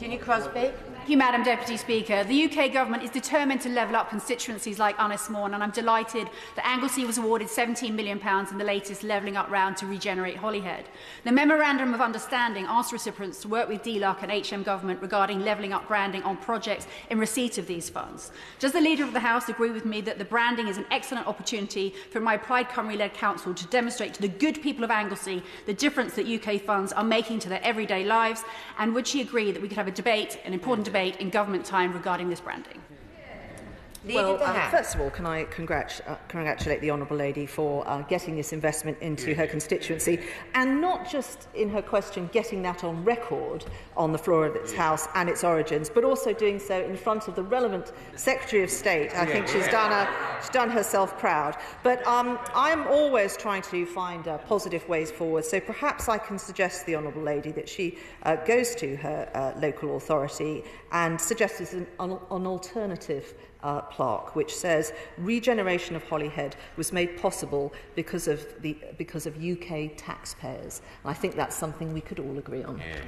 Ginny Crosbie. You, Madam Deputy Speaker. The UK Government is determined to level up constituencies like Ynys Môn, and I'm delighted that Anglesey was awarded £17 million in the latest levelling up round to regenerate Holyhead. The Memorandum of Understanding asks recipients to work with DLUHC and HM Government regarding levelling up branding on projects in receipt of these funds. Does the Leader of the House agree with me that the branding is an excellent opportunity for my Plaid Cymru-led council to demonstrate to the good people of Anglesey the difference that UK funds are making to their everyday lives? And would she agree that we could have a debate, an important debate in government time regarding this branding? Well, uh, first of all, can I congrat uh, congratulate the Honourable Lady for uh, getting this investment into her constituency and not just in her question getting that on record on the floor of its House and its origins, but also doing so in front of the relevant Secretary of State. I think she's done, a, she's done herself proud. But um, I'm always trying to find uh, positive ways forward, so perhaps I can suggest to the Honourable Lady that she uh, goes to her uh, local authority and suggests an, an alternative uh, plaque which says regeneration of Holyhead was made possible because of, the, because of UK taxpayers. And I think that's something we could all agree on. Yeah.